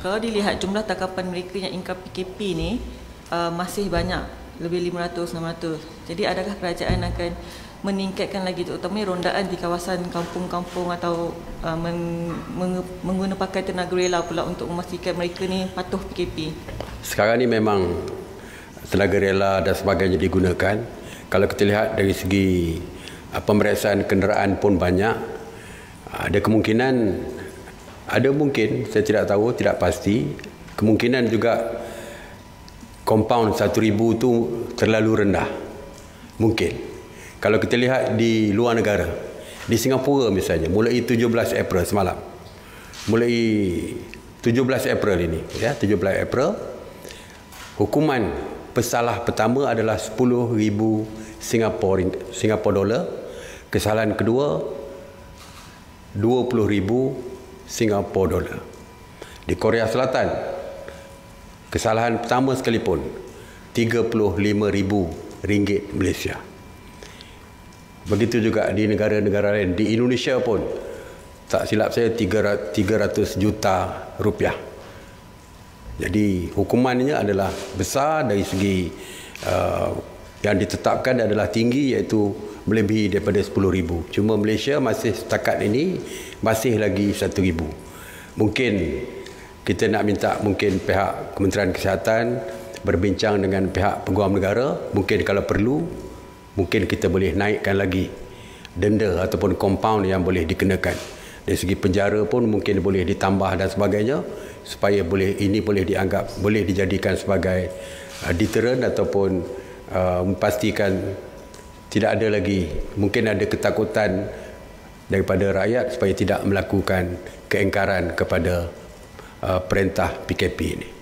Kalau dilihat jumlah tangkapan mereka yang ingkar PKP ni uh, masih banyak, lebih 500 600. Jadi adakah kerajaan akan meningkatkan lagi terutamanya rondaan di kawasan kampung-kampung atau uh, meng, meng, menggunakan tenaga rela pula untuk memastikan mereka ni patuh PKP? Sekarang ni memang tenaga rela dan sebagainya digunakan. Kalau kita lihat dari segi uh, pemeriksaan kenderaan pun banyak, uh, ada kemungkinan ada mungkin saya tidak tahu tidak pasti. Kemungkinan juga compound 1000 tu terlalu rendah. Mungkin. Kalau kita lihat di luar negara di Singapura misalnya mulai 17 April semalam. Mulai 17 April ini ya 17 April hukuman pesalah pertama adalah 10,000 Singapura Singapura dolar kesalahan kedua 20,000 Singapura dolar. Di Korea Selatan, kesalahan pertama sekalipun, 35 ribu ringgit Malaysia. Begitu juga di negara-negara lain. Di Indonesia pun, tak silap saya, 300 juta rupiah. Jadi hukumannya adalah besar dari segi uh, yang ditetapkan adalah tinggi iaitu melebihi daripada 10,000. Cuma Malaysia masih setakat ini masih lagi 1,000. Mungkin kita nak minta mungkin pihak Kementerian Kesihatan berbincang dengan pihak peguam negara, mungkin kalau perlu mungkin kita boleh naikkan lagi denda ataupun compound yang boleh dikenakan. Dari segi penjara pun mungkin boleh ditambah dan sebagainya supaya boleh ini boleh dianggap boleh dijadikan sebagai uh, deterrent ataupun uh, memastikan tidak ada lagi mungkin ada ketakutan daripada rakyat supaya tidak melakukan keengkaran kepada uh, perintah PKP ini.